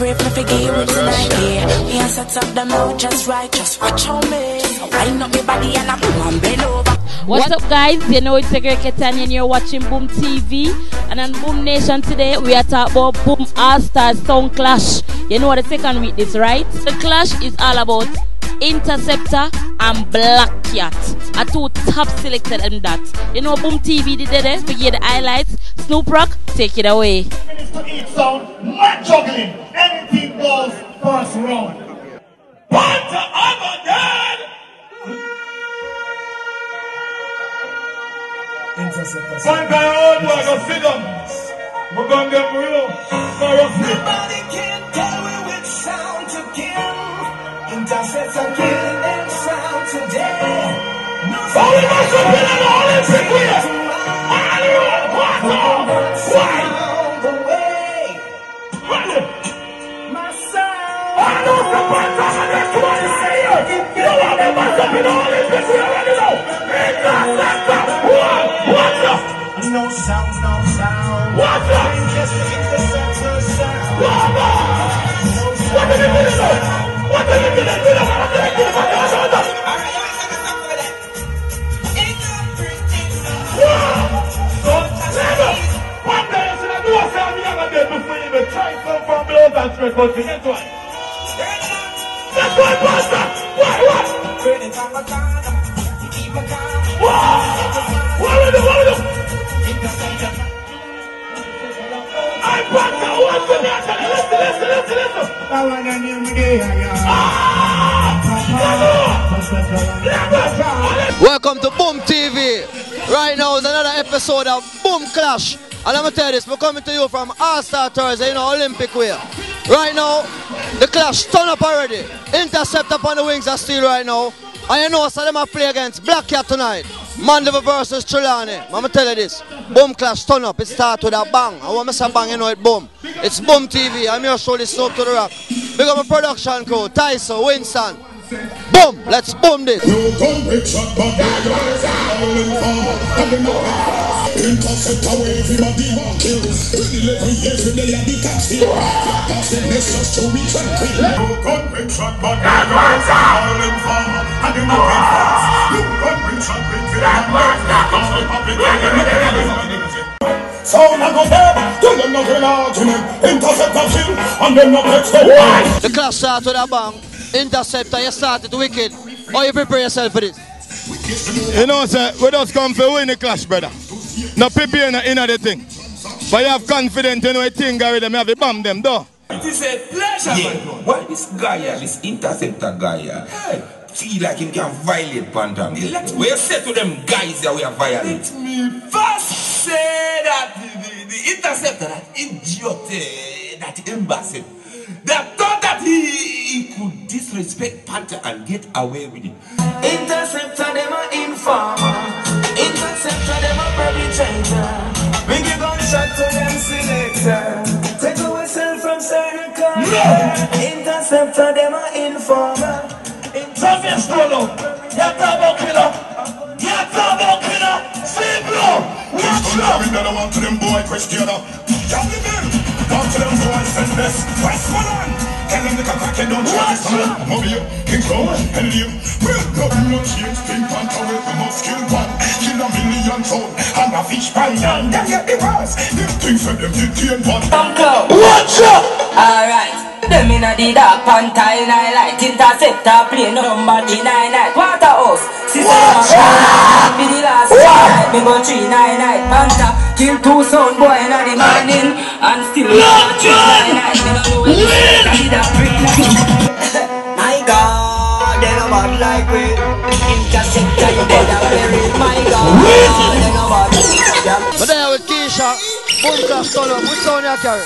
pray for the gear tonight, yeah. Me and set up them out just right, just watch on me. So wind up your body and I boom and bend over. What's up, guys? You know it's a great Ketanya and you're watching Boom TV. And on Boom Nation today, we are talking about Boom All Star Sound Clash. You know what the second week is, right? The clash is all about Interceptor and Black Cat. Are two top selected in that. You know Boom TV did it, eh? we get the highlights. Snoop Rock, take it away. minutes to each sound, not juggling. Anything goes first round. One to other dead. One guy old boy go sit down. We're gonna get real. Nobody can tell me which sound to kill. Intercepts are killing sound today. No Oh, we must have been an Olympic What the? No sound, no sound. What the? Just intercepts the sound. What the? What did you do? What did you do? What did you do? What did you do? What did you do? So, never. One day you should have do a sound you never did before you even try some from below that straight, but you get one. Why, what? What? What? What. Welcome to Boom TV. Right now is another episode of Boom Clash. And let me tell you this, we're coming to you from All Star Thursday, you know, Olympic way. Right now, the clash turn up already. Intercept up on the wings of steel right now. And you know, so them are play against Black Cat tonight. Mandeville versus Trelawney. Gonna tell you this. Boom Clash turn up. It start with a bang. I want I say bang, you know it boom. It's Boom TV. I'm your show this Snoop to the Rock. Big up my production crew, Tyson, Winston. Boom! Let's boom this. No gun but I got all in form. And them not Intercept away from a demon kill. 11 years with the yadi catch here. Pass the message to me tranquil. No gun but I got all in form. And them not fast. No gun break shot, break for the man. Cause the public like them, they never Sound a go there, tell them not an argument. Intercept a kill, and them not text the. The clash start with a bang. Interceptor, you started wicked. How you prepare yourself for this? You know, sir, we just come for win the clash, brother. No prepare in the thing. But you have confidence in the thing already, me have to bomb them, though. It is a pleasure, yeah. Why this guy, this interceptor guy, uh, feel like he can violate Pantam? We have said to them guys that we are violent. Let me first say that the, the, the interceptor, that idiot, uh, that embassy, that thought that he, he could disrespect Panther and get away with it. Interceptor, them a informer. Interceptor, them a perpetrator. Bring a gunshot to them selector. Take away cell from certain corner. Interceptor, them a informer. Travis Polo. Ya estamos killer. Ya estamos killer. Simple. Watch out. We don't want to them boy question up. Tell me them. Talk to them boys send this. West Milan. Tell them the cock you don't try this man. Mobile, King Kong, and you. Well, nothing no change. King Panther with the muscle one. Kill a million ton. And a fish pie and them get the worst. Them things for them did gain one. Watch out. Alright. Them inna the dark pantai night light Interceptor plane number the nine night Waterhouse Sister Watch Be the last night Me go three nine night Panther Kill two sound boy inna the morning And still Watch nine night Me no know Win. Need a free My God They no bad like we. Interceptor you better bury My God They no bad But there with Keisha, Boom Clash turn up. Which sound you carry?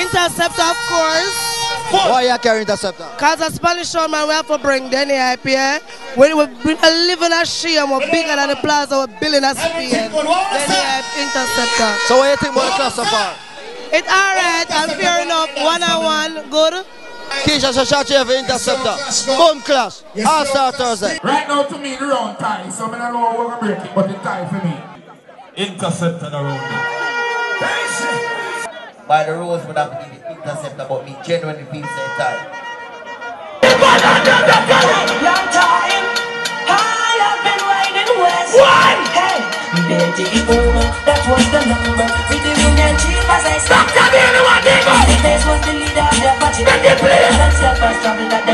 Interceptor, of course. Why you carry Interceptor? Cause a Spanish show man we have to bring Denny up here. When we bring a living a shame, we're bigger than the plaza, we're building a Spain. Denny hype Interceptor. So what you think about the clash so far? It's alright and fair enough. One on one, good. Keisha so shot you for Interceptor. Boom Clash. All Star Thursday. Right now to me the round tie, so I don't know how we're gonna break it, but the tie for me. Interceptor the round. By the rose would have been the interceptor, but me genuinely feel so tight. Long time, I have been riding west. Why? Hey, Betty Uma, oh, that was the number. With the wind and chief as I Stop that anyone, nigga! The face was the leader of their party. Make it play. That's the first trouble that them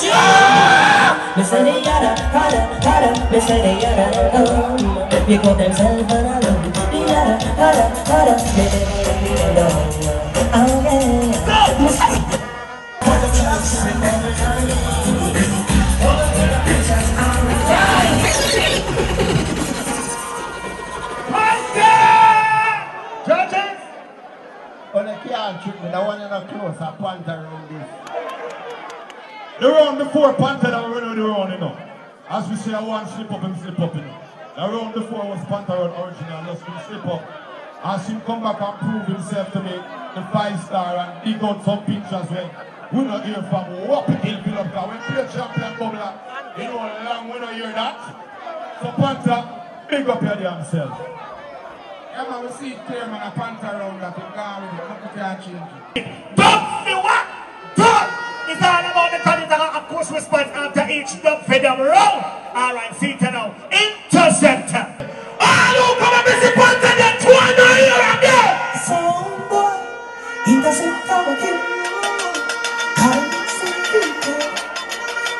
Me say they they um. Pick up themselves and I love it. The yada, yada, yada. Me say they yada, oh yeah. Judges! They one in the close, panther around this. The round before Panther that we run the round, you know. As we say, I want slip up and slip up, you know. The round before was Panther round original, just to slip up. As he come back and prove himself to be the five star and dig out some pictures eh. when we don't hear from Whooping Hill Bill up when play champion bubbler, you know, long we don't hear that. So Panther, big up your damn self. Yeah, man, we see it clear, man, a panther around that. We're gone with it. Nothing can change it. Dub the what? It's all about the of course response after each dub for them round. Alright, see it now. Interceptor. All who come and visit Panther, they're 200 here and there. Some boy, interceptor will kill you. Can't say.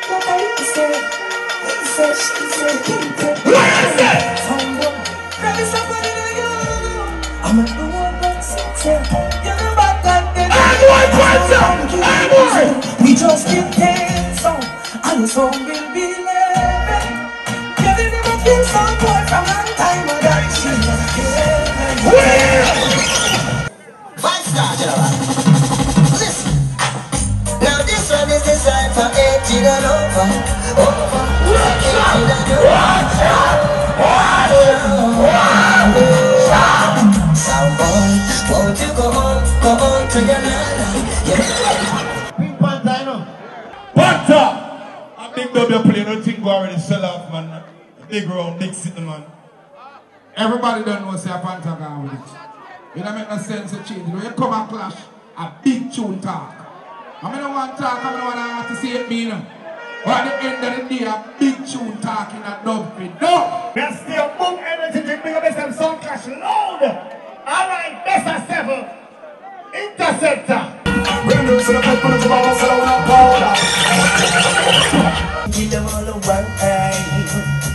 What I say, said, Everybody don't know say a panther gone with it. It don't make no sense to change. When you come and clash, a big tune talk. I mean, I want talk, I mean, I want to see it mean. But at the end of the day, a big tune talk in a dub fit. No! Best still boom energy drink, big up best them sound clash loud. Alright, best of seven. Interceptor. Give them all the one time,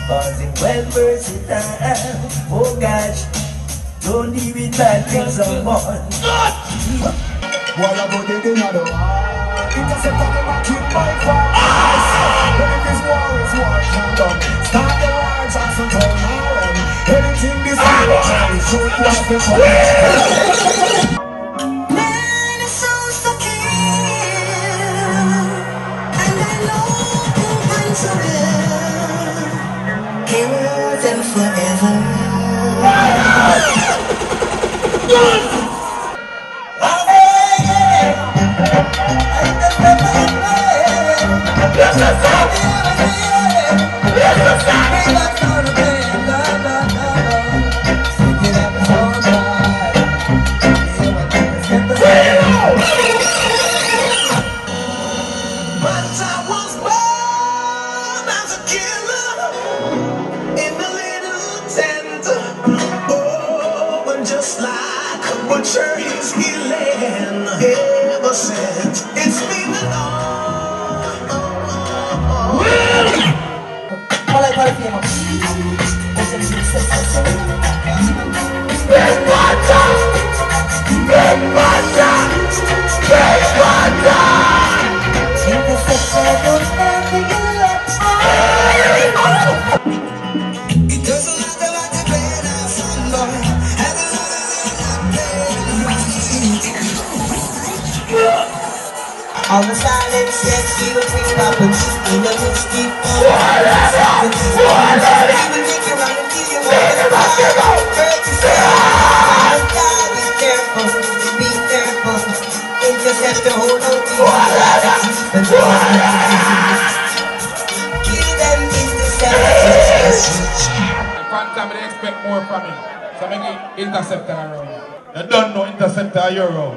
cause it well versatile. Oh gosh, don't leave it bad things on one. Why you go the wall? Intercept on the back, keep my fire. It war, it's war kingdom. Start the war, Jackson turn around. Anything this way, try, shoot off the phone. All the silence, yes, you will bring problems in the midst of all the Even make you run and kill you all Hurt yourself. Be careful, be careful. Intercept the whole out the Kill them, intercept. Phantom, they expect more from him. So make it interceptor around. You don't know interceptor a euro.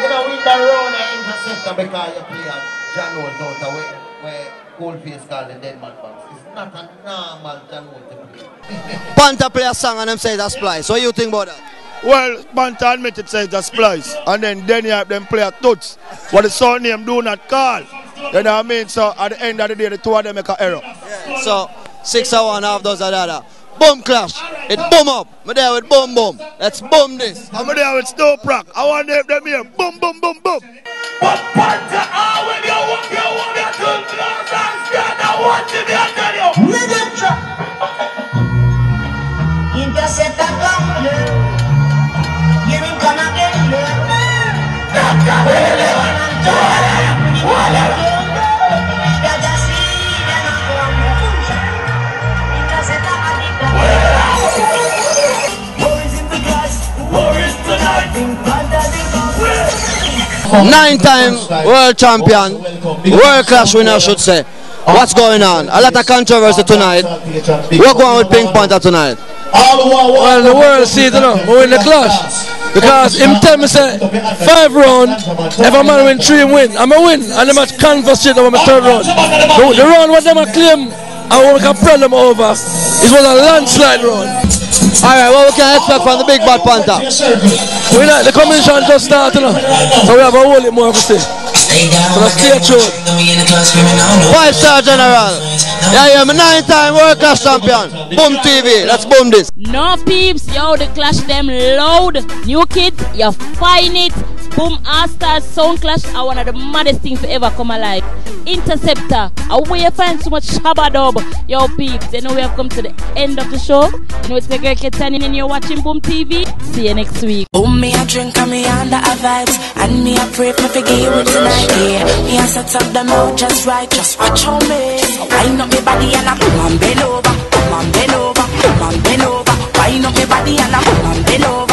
You know, we can run an interceptor because you play at John Holt out where, where Coldface called the dead man box. It's not a normal John Holt to play. Panther play a song and them say that's splice. What you think about that? Well, Panther admit it says the splice. And then Denny have them play a touch. What the son name do not call. You know what I mean? So at the end of the day, the two of them make an error. So, six or one, half dozen other. Boom clash. It boom up. Me there with boom boom. Let's boom this. I'm there with Snoop Rock. I want them, them here. Boom, boom, boom, boom. But Panther, when you walk, you want me to close and stand and watch it, I tell you. Let them try. Interceptor come, yeah. Give him come again, yeah. Nine time world champion. World clash winner, I should say. What's going on? A lot of controversy tonight. We're going with Pink Panther tonight. Well, the world see it, you know, we win the clash. Because him tell me say five round, if a man win three him win. I'm a win and the match conversate over my third round. The, the round what them a claim I want to pull them over. It was a landslide round. Alright, what we can expect from the big bad Panther? We not, the commission just started, you know. So we have a whole lot more to say. So let's stay tuned. Five star general. Yeah, yeah, I'm a nine time world clash champion. Boom TV. Let's boom this. No peeps, yo, the clash them loud. New kids, you find it. Boom All Stars Sound Clash are one of the maddest things to ever come alive. Interceptor, a way you find so much shabba. Yo, peeps, you know we have come to the end of the show. You know it's the girl Ketani and you're watching Boom TV. See you next week. Boom, me a drink and me under a vibes And me a pray me forgive you tonight Yeah, me a set up them out just right Just watch on me wind up me body and I come on bend over Come on bend over Come bend over Wind up me body and I come on